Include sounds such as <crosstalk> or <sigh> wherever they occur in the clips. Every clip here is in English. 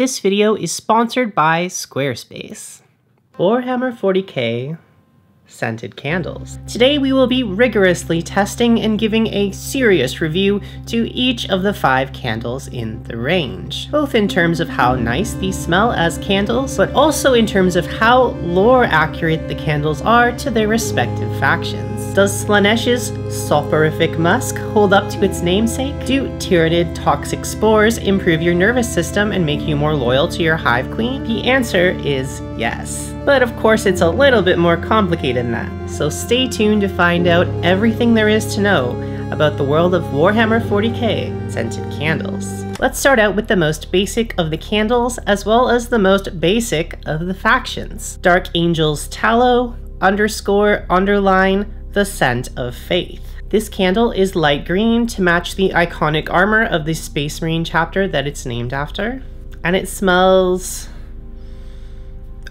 This video is sponsored by Squarespace. Warhammer 40k scented candles. Today we will be rigorously testing and giving a serious review to each of the five candles in the range, both in terms of how nice these smell as candles, but also in terms of how lore accurate the candles are to their respective factions. Does Slaanesh's soporific musk hold up to its namesake? Do Tyranid toxic spores improve your nervous system and make you more loyal to your hive queen? The answer is yes. But of course it's a little bit more complicated than that, so stay tuned to find out everything there is to know about the world of Warhammer 40k scented candles. Let's start out with the most basic of the candles, as well as the most basic of the factions. Dark Angels Tallow, underscore, underline, the Scent of Faith. This candle is light green to match the iconic armor of the Space Marine chapter that it's named after. And it smells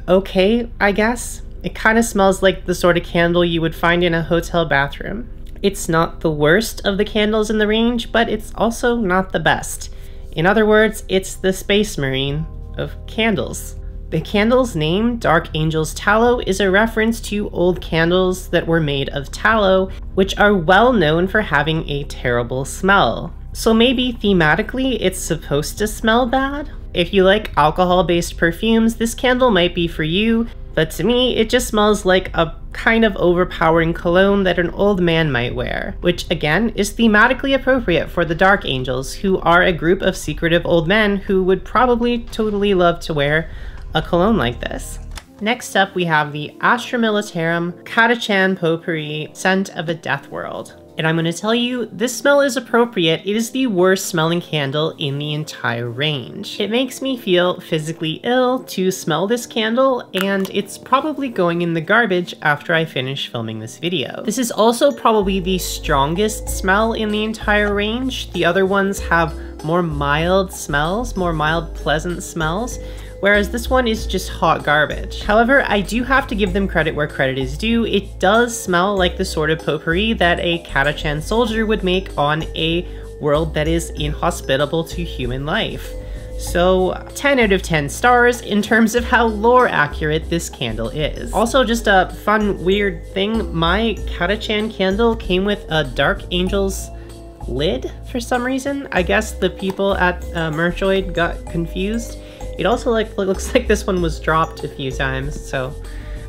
okay, I guess. It kind of smells like the sort of candle you would find in a hotel bathroom. It's not the worst of the candles in the range, but it's also not the best. In other words, it's the Space Marine of candles. The candle's name, Dark Angel's Tallow, is a reference to old candles that were made of tallow, which are well known for having a terrible smell. So maybe thematically it's supposed to smell bad? If you like alcohol-based perfumes, this candle might be for you, but to me, it just smells like a kind of overpowering cologne that an old man might wear, which again is thematically appropriate for the Dark Angels, who are a group of secretive old men who would probably totally love to wear a cologne like this. Next up, we have the Astra Militarum Catachan Potpourri Scent of a Death World. And I'm going to tell you, this smell is appropriate. It is the worst smelling candle in the entire range. It makes me feel physically ill to smell this candle, and it's probably going in the garbage after I finish filming this video. This is also probably the strongest smell in the entire range. The other ones have more mild smells, more mild pleasant smells, whereas this one is just hot garbage. However, I do have to give them credit where credit is due. It does smell like the sort of potpourri that a Catachan soldier would make on a world that is inhospitable to human life. So 10 out of 10 stars in terms of how lore accurate this candle is. Also just a fun weird thing, my Catachan candle came with a Dark Angels lid for some reason. I guess the people at uh, Merchoid got confused it also like looks like this one was dropped a few times, so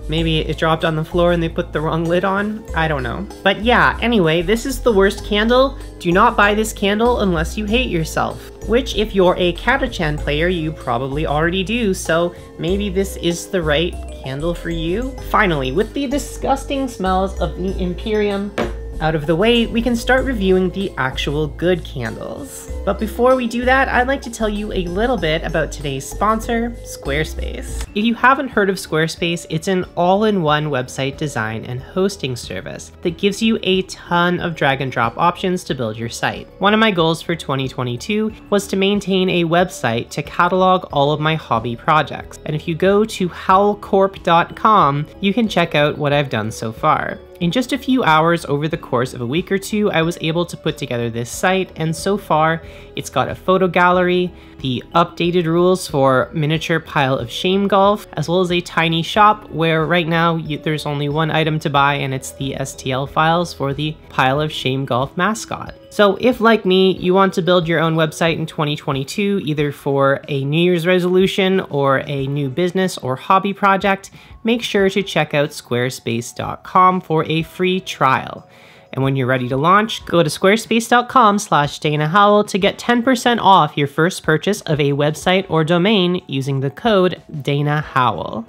maybe it dropped on the floor and they put the wrong lid on. I don't know. But yeah, anyway, this is the worst candle. Do not buy this candle unless you hate yourself. Which, if you're a Catachan player, you probably already do, so maybe this is the right candle for you. Finally, with the disgusting smells of the Imperium out of the way, we can start reviewing the actual good candles. But before we do that, I'd like to tell you a little bit about today's sponsor, Squarespace. If you haven't heard of Squarespace, it's an all-in-one website design and hosting service that gives you a ton of drag and drop options to build your site. One of my goals for 2022 was to maintain a website to catalog all of my hobby projects. And if you go to howlcorp.com, you can check out what I've done so far. In just a few hours over the course of a week or two, I was able to put together this site, and so far, it's got a photo gallery, the updated rules for miniature pile of shame golf, as well as a tiny shop where right now you, there's only one item to buy and it's the STL files for the pile of shame golf mascot. So if like me, you want to build your own website in 2022, either for a New Year's resolution or a new business or hobby project, make sure to check out squarespace.com for a free trial. And when you're ready to launch, go to squarespace.com slash Dana Howl to get 10% off your first purchase of a website or domain using the code Dana Howl.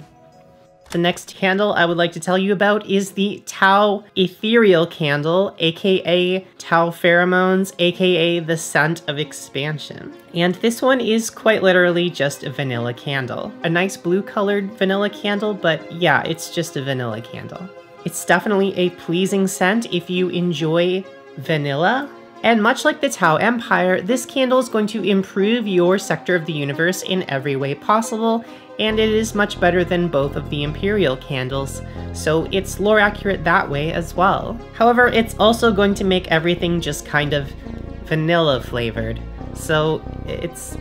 The next candle I would like to tell you about is the Tau Ethereal Candle, aka Tau Pheromones, aka the Scent of Expansion. And this one is quite literally just a vanilla candle. A nice blue colored vanilla candle, but yeah, it's just a vanilla candle. It's definitely a pleasing scent if you enjoy vanilla. And much like the Tau Empire, this candle is going to improve your sector of the universe in every way possible, and it is much better than both of the Imperial candles, so it's lore accurate that way as well. However, it's also going to make everything just kind of vanilla flavored, so it's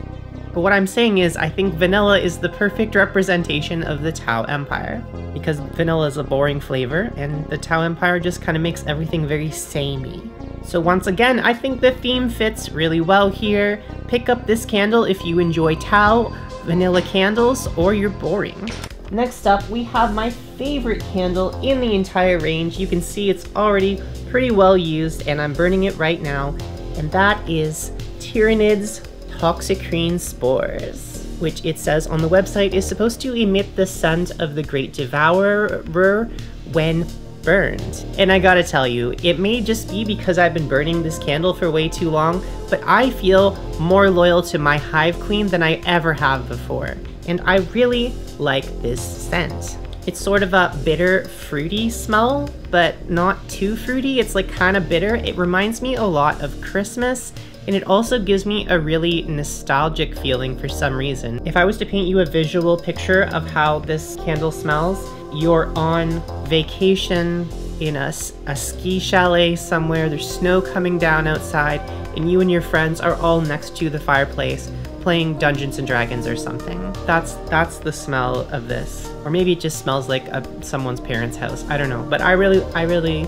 But what I'm saying is, I think vanilla is the perfect representation of the Tau Empire. Because vanilla is a boring flavor, and the Tau Empire just kind of makes everything very samey. So once again, I think the theme fits really well here. Pick up this candle if you enjoy Tau, vanilla candles, or you're boring. Next up, we have my favorite candle in the entire range. You can see it's already pretty well used, and I'm burning it right now. And that is Tyranids Toxicrene Spores, which it says on the website is supposed to emit the scent of the Great Devourer when burned. And I gotta tell you, it may just be because I've been burning this candle for way too long, but I feel more loyal to my Hive Queen than I ever have before. And I really like this scent. It's sort of a bitter, fruity smell, but not too fruity. It's like kind of bitter. It reminds me a lot of Christmas, and it also gives me a really nostalgic feeling for some reason. If I was to paint you a visual picture of how this candle smells, you're on vacation in a, a ski chalet somewhere, there's snow coming down outside, and you and your friends are all next to the fireplace playing Dungeons and Dragons or something. That's that's the smell of this. Or maybe it just smells like a, someone's parents' house. I don't know, but I really I really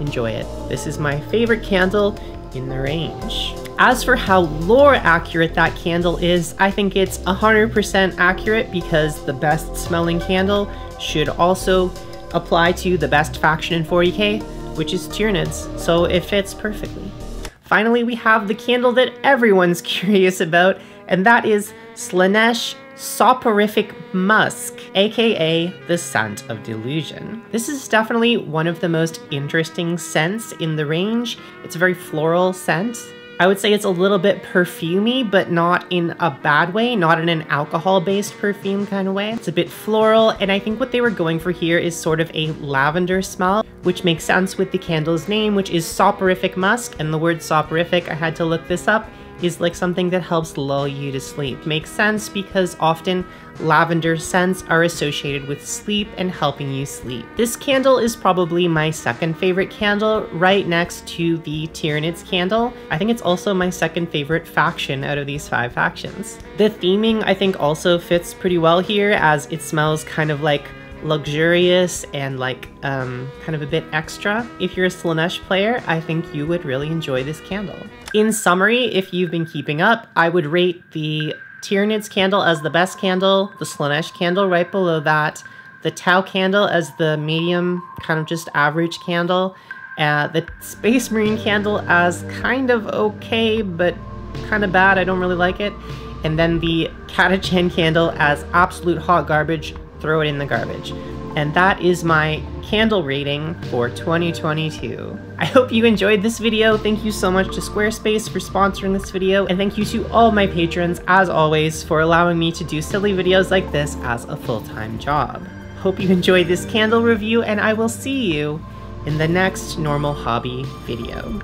enjoy it. This is my favorite candle in the range. As for how lore accurate that candle is, I think it's 100% accurate because the best smelling candle should also apply to the best faction in 40k, which is Tyranids, so it fits perfectly. Finally, we have the candle that everyone's <laughs> curious about, and that is Slaanesh Soporific Musk, aka the Scent of Delusion. This is definitely one of the most interesting scents in the range. It's a very floral scent, I would say it's a little bit perfumey, but not in a bad way, not in an alcohol-based perfume kind of way. It's a bit floral, and I think what they were going for here is sort of a lavender smell, which makes sense with the candle's name, which is soporific musk, and the word soporific, I had to look this up, is like something that helps lull you to sleep. Makes sense because often lavender scents are associated with sleep and helping you sleep. This candle is probably my second favorite candle, right next to the Tyranids candle. I think it's also my second favorite faction out of these five factions. The theming I think also fits pretty well here as it smells kind of like luxurious and like um, kind of a bit extra. If you're a Slaanesh player, I think you would really enjoy this candle. In summary, if you've been keeping up, I would rate the Tyranids candle as the best candle, the Slaanesh candle right below that, the Tau candle as the medium, kind of just average candle, uh, the Space Marine candle as kind of okay, but kind of bad, I don't really like it, and then the Catachan <laughs> candle as absolute hot garbage, throw it in the garbage. And that is my candle rating for 2022. I hope you enjoyed this video. Thank you so much to Squarespace for sponsoring this video, and thank you to all my patrons, as always, for allowing me to do silly videos like this as a full-time job. Hope you enjoyed this candle review, and I will see you in the next normal hobby video.